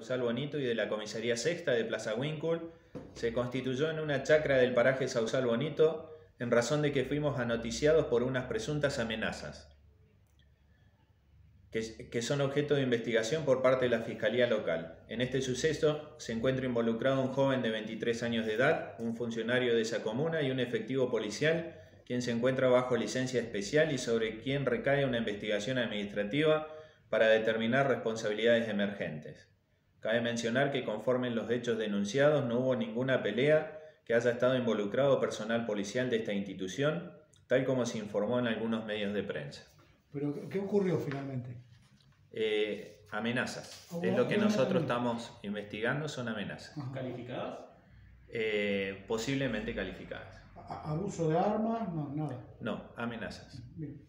Sausal Bonito y de la Comisaría Sexta de Plaza Wincul se constituyó en una chacra del paraje Sausal Bonito en razón de que fuimos anoticiados por unas presuntas amenazas que, son objeto de investigación por parte de la Fiscalía Local. En este suceso se encuentra involucrado un joven de 23 años de edad, un funcionario de esa comuna y un efectivo policial, quien se encuentra bajo licencia especial y sobre quien recae una investigación administrativa para determinar responsabilidades emergentes. Cabe mencionar que conforme los hechos denunciados no hubo ninguna pelea que haya estado involucrado personal policial de esta institución, tal como se informó en algunos medios de prensa. ¿Pero qué ocurrió finalmente? Eh, amenazas. es lo que nosotros estamos investigando, son amenazas. ¿Calificadas? Eh, posiblemente calificadas. ¿Abuso de armas? No, nada. No, amenazas. Bien.